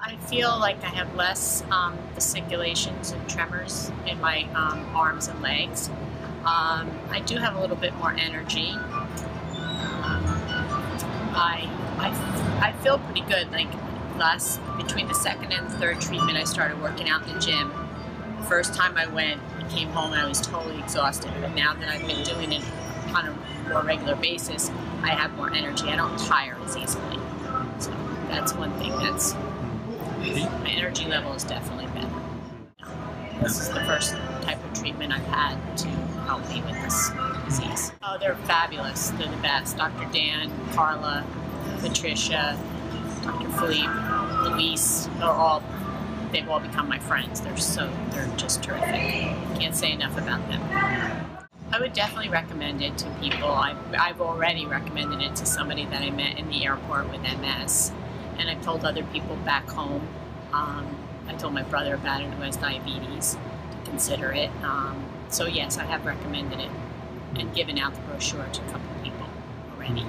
I feel like I have less um, fasciculations and tremors in my um, arms and legs. Um, I do have a little bit more energy. I, I, I feel pretty good. Like last between the second and third treatment, I started working out in the gym. First time I went, came home and I was totally exhausted. But now that I've been doing it on a more regular basis, I have more energy. I don't tire as easily. So that's one thing that's energy level is definitely better. This is the first type of treatment I've had to help me with this disease. Oh, they're fabulous. They're the best. Dr. Dan, Carla, Patricia, Dr. Philippe, Luis, they're all, they've all become my friends. They're so, they're just terrific. Can't say enough about them. I would definitely recommend it to people. I've, I've already recommended it to somebody that I met in the airport with MS and I've told other people back home. Um, I told my brother about it who has diabetes to consider it. Um, so yes, I have recommended it and given out the brochure to a couple people already.